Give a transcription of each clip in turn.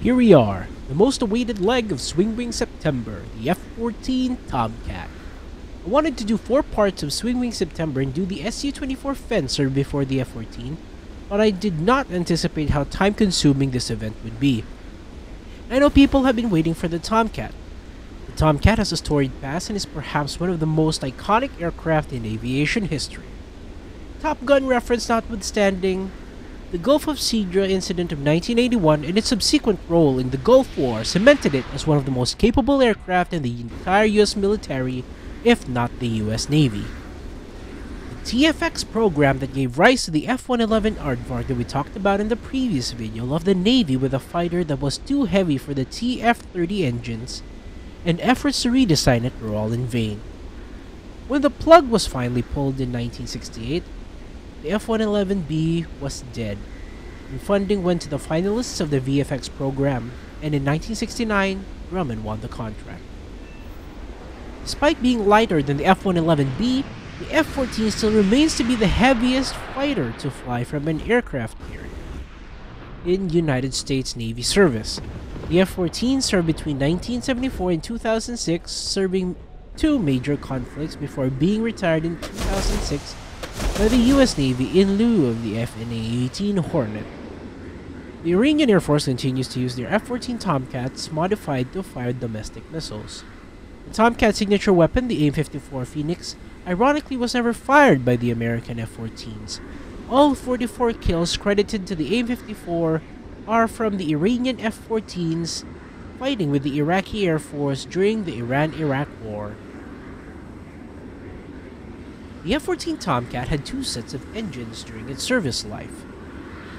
Here we are, the most awaited leg of Swing Wing September, the F-14 Tomcat. I wanted to do four parts of Swing Wing September and do the Su-24 Fencer before the F-14, but I did not anticipate how time-consuming this event would be. I know people have been waiting for the Tomcat. The Tomcat has a storied past and is perhaps one of the most iconic aircraft in aviation history. Top Gun reference notwithstanding, the Gulf of Sidra incident of 1981 and its subsequent role in the Gulf War cemented it as one of the most capable aircraft in the entire US military, if not the US Navy. The TFX program that gave rise to the F-111 Aardvark that we talked about in the previous video left the Navy with a fighter that was too heavy for the TF-30 engines, and efforts to redesign it were all in vain. When the plug was finally pulled in 1968, the F-111B was dead, and funding went to the finalists of the VFX program, and in 1969, Grumman won the contract. Despite being lighter than the F-111B, the F-14 still remains to be the heaviest fighter to fly from an aircraft carrier in United States Navy service. The F-14 served between 1974 and 2006, serving two major conflicts before being retired in 2006 by the US Navy in lieu of the F/A-18 Hornet. The Iranian Air Force continues to use their F-14 Tomcats modified to fire domestic missiles. The Tomcat signature weapon, the AIM-54 Phoenix, ironically was never fired by the American F-14s. All 44 kills credited to the AIM-54 are from the Iranian F-14s fighting with the Iraqi Air Force during the Iran-Iraq War. The F-14 Tomcat had two sets of engines during its service life.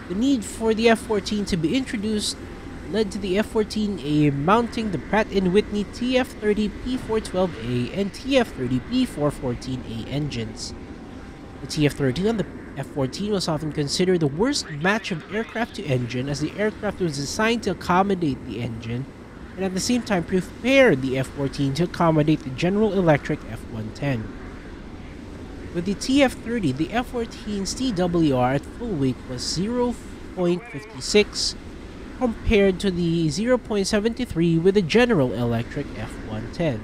The need for the F-14 to be introduced led to the F-14A mounting the Pratt & Whitney TF-30 P412A and TF-30 P414A engines. The TF-30 on the F-14 was often considered the worst match of aircraft to engine as the aircraft was designed to accommodate the engine and at the same time prepared the F-14 to accommodate the General Electric F-110. With the TF-30, the F-14's TWR at full weight was 0.56 compared to the 0.73 with the General Electric F-110.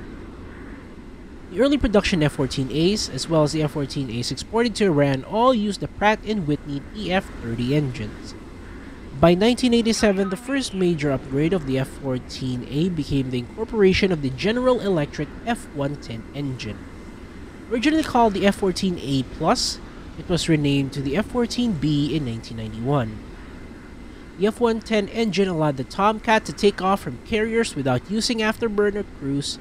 The early production F-14As, as well as the F-14As exported to Iran, all used the Pratt & Whitney TF-30 engines. By 1987, the first major upgrade of the F-14A became the incorporation of the General Electric F-110 engine. Originally called the F-14A+, it was renamed to the F-14B in 1991. The F-110 engine allowed the Tomcat to take off from carriers without using afterburner cruise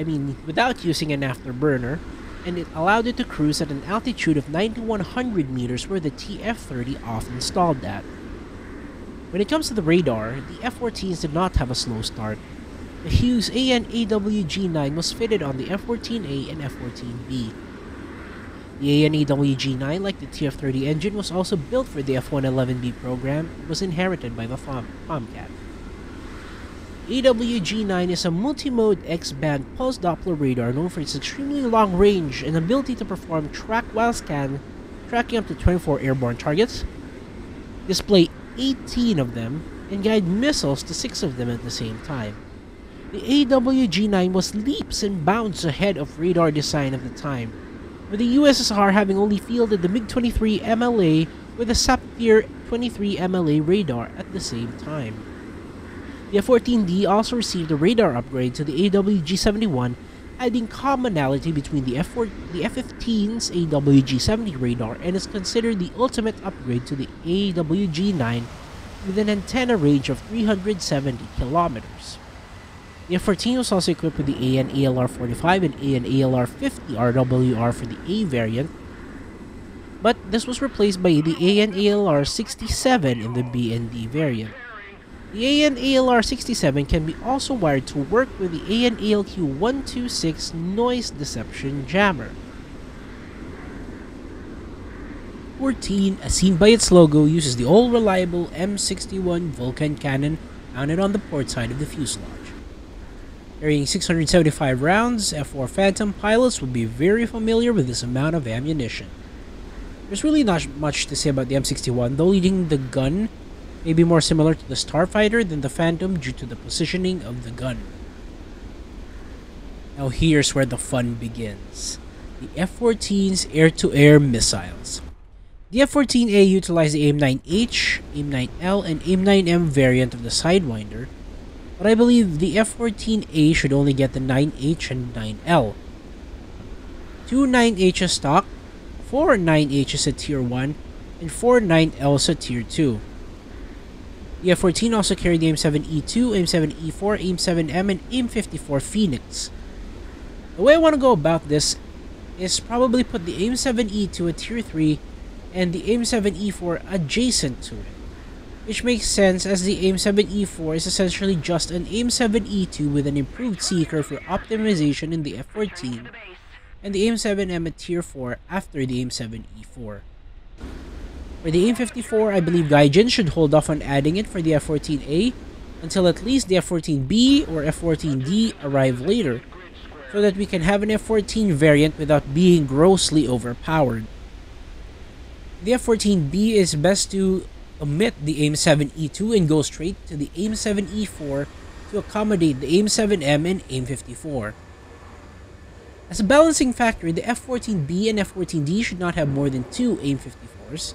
I mean, without using an afterburner, and it allowed it to cruise at an altitude of 9100 meters where the TF-30 often stalled at. When it comes to the radar, the F-14s did not have a slow start. The Hughes AN/AWG-9 was fitted on the F-14A and F-14B. The AN/AWG-9, like the TF-30 engine, was also built for the F-111B program and was inherited by the Tomcat. AWG-9 is a multi-mode X-band pulse Doppler radar known for its extremely long range and ability to perform track while scan, tracking up to 24 airborne targets, display 18 of them, and guide missiles to 6 of them at the same time. The AWG-9 was leaps and bounds ahead of radar design of the time, with the USSR having only fielded the MiG-23 MLA with a Sapphire 23 MLA radar at the same time. The F-14D also received a radar upgrade to the AWG-71, adding commonality between the F-4, the F-15's AWG-70 radar and is considered the ultimate upgrade to the AWG-9 with an antenna range of 370 kilometers. The F-14 was also equipped with the AN/ALR-45 and AN/ALR-50 RWR for the A variant, but this was replaced by the AN/ALR-67 in the B and D variant. The AN/ALR67 can be also wired to work with the AN/ALQ126 noise deception jammer. 14, as seen by its logo, uses the all-reliable M61 Vulcan cannon mounted on the port side of the fuselage. Carrying 675 rounds, F-4 Phantom pilots will be very familiar with this amount of ammunition. There's really not much to say about the M61, though leading the gun may be more similar to the Starfighter than the Phantom due to the positioning of the gun. Now here's where the fun begins. The F-14's air-to-air missiles. The F-14A utilized the AIM-9H, AIM-9L, and AIM-9M variant of the Sidewinder, but I believe the F-14A should only get the 9H and 9L. Two 9Hs stock, four 9Hs at Tier 1, and four 9Ls at Tier 2. The F-14 also carried the AIM-7E2, AIM-7E4, AIM-7M, and AIM-54 Phoenix. The way I want to go about this is probably put the AIM-7E2 at Tier 3 and the AIM-7E4 adjacent to it. Which makes sense as the AIM-7E4 is essentially just an AIM-7E2 with an improved seeker for optimization in the F-14 and the AIM-7M at Tier 4 after the AIM-7E4. For the AIM-54, I believe Gaijin should hold off on adding it for the F-14A until at least the F-14B or F-14D arrive later, so that we can have an F-14 variant without being grossly overpowered. The F-14B is best to omit the AIM-7E2 and go straight to the AIM-7E4 to accommodate the AIM-7M and AIM-54. As a balancing factor, the F-14B and F-14D should not have more than two AIM-54s,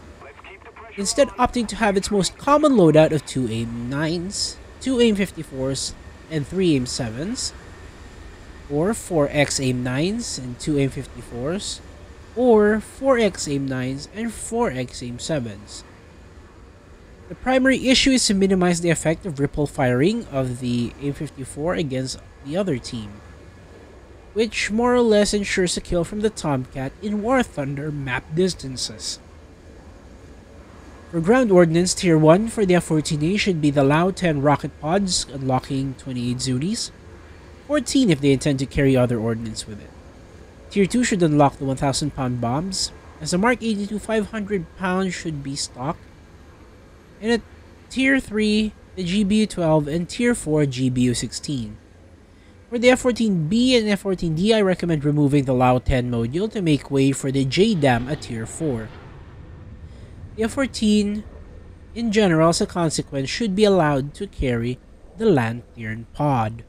instead opting to have its most common loadout of two AIM-9s, two AIM-54s, and three AIM-7s, or 4X AIM-9s and two AIM-54s, or 4X AIM-9s and 4X AIM-7s. The primary issue is to minimize the effect of ripple firing of the A-54 against the other team, which more or less ensures a kill from the Tomcat in War Thunder map distances. For ground ordnance, Tier 1 for the F-14A should be the LAU-10 rocket pods, unlocking 28 Zunis, 14 if they intend to carry other ordnance with it. Tier 2 should unlock the 1,000 pound bombs, as the Mark 82 500 pounds should be stocked. And a Tier 3, the GBU-12 and Tier 4 GBU-16. For the F-14B and F-14D, I recommend removing the LAU-10 module to make way for the JDAM at Tier 4. The F-14, in general, as a consequence, should be allowed to carry the LANTIRN pod.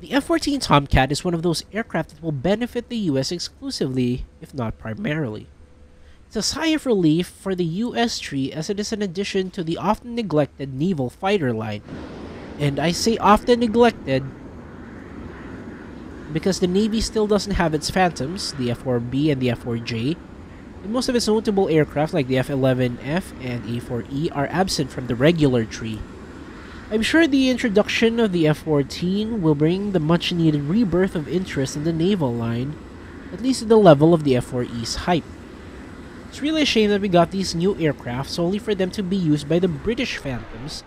The F-14 Tomcat is one of those aircraft that will benefit the US exclusively, if not primarily. It's a sigh of relief for the US tree as it is an addition to the often neglected naval fighter line. And I say often neglected because the Navy still doesn't have its Phantoms, the F-4B and the F-4J, and most of its notable aircraft like the F-11F and A-4E are absent from the regular tree. I'm sure the introduction of the F-14 will bring the much-needed rebirth of interest in the naval line, at least at the level of the F-4E's hype. It's really a shame that we got these new aircraft solely for them to be used by the British Phantoms,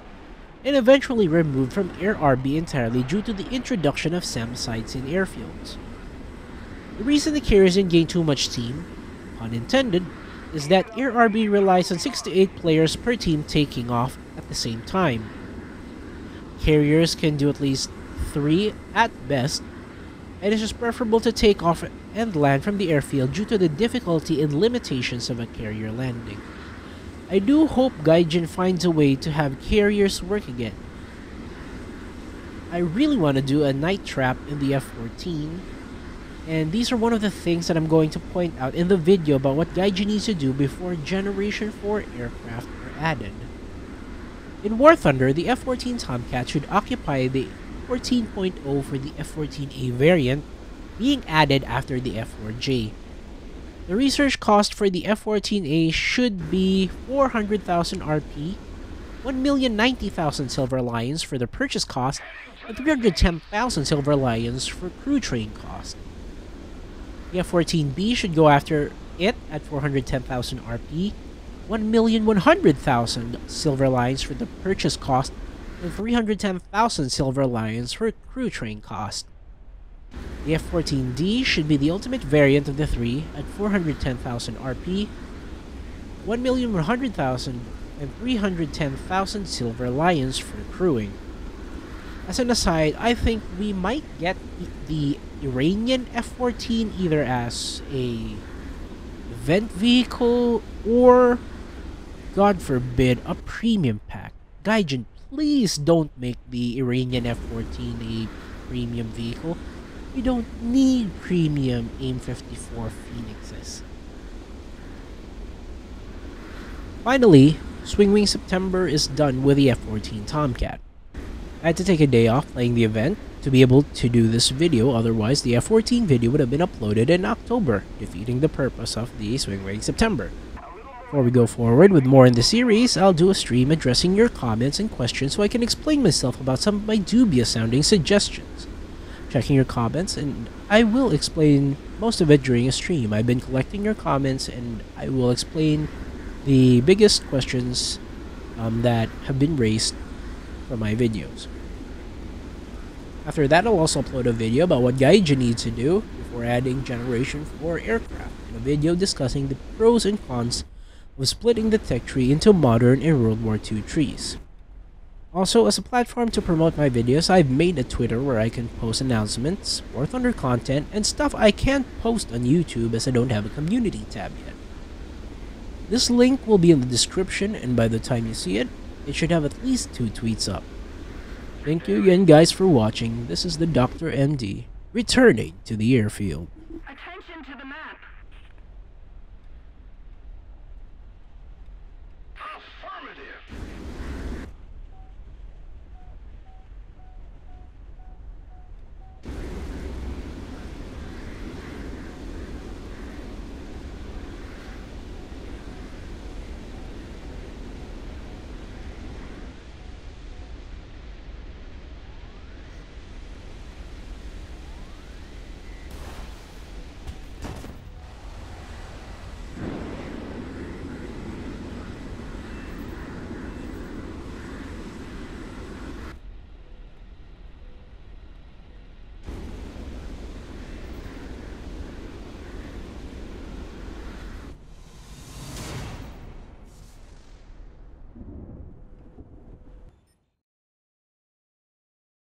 and eventually removed from Air RB entirely due to the introduction of SAM sites in airfields. The reason the carriers didn't gain too much steam, pun intended, is that Air RB relies on 6 to 8 players per team taking off at the same time carriers can do at least three at best, and it's just preferable to take off and land from the airfield due to the difficulty and limitations of a carrier landing. I do hope Gaijin finds a way to have carriers work again. I really want to do a night trap in the F-14, and these are one of the things that I'm going to point out in the video about what Gaijin needs to do before Generation 4 aircraft are added. In War Thunder, the F-14 Tomcat should occupy the 14.0 for the F-14A variant, being added after the F-4J. The research cost for the F-14A should be 400,000 RP, 1,090,000 Silver Lions for the purchase cost, and 310,000 Silver Lions for crew train cost. The F-14B should go after it at 410,000 RP, 1,100,000 silver lions for the purchase cost and 310,000 silver lions for crew train cost. The F-14D should be the ultimate variant of the three at 410,000 RP, 1,100,000 and 310,000 silver lions for crewing. As an aside, I think we might get the Iranian F-14 either as a event vehicle or God forbid, a premium pack. Gaijin, please don't make the Iranian F-14 a premium vehicle. We don't need premium AIM-54 Phoenixes. Finally, Swingwing September is done with the F-14 Tomcat. I had to take a day off playing the event to be able to do this video, otherwise the F-14 video would have been uploaded in October, defeating the purpose of the Swingwing September. Before we go forward with more in the series, I'll do a stream addressing your comments and questions so I can explain myself about some of my dubious sounding suggestions. Checking your comments, and I will explain most of it during a stream. I've been collecting your comments and I will explain the biggest questions um, that have been raised for my videos. After that, I'll also upload a video about what Gaijin needs to do before adding Generation 4 aircraft, and a video discussing the pros and cons of splitting the tech tree into modern and World War II trees. Also, as a platform to promote my videos, I've made a Twitter where I can post announcements, War Thunder content, and stuff I can't post on YouTube as I don't have a community tab yet. This link will be in the description, and by the time you see it, it should have at least two tweets up. Thank you again guys for watching, this is the Dr. MD, returning to the airfield.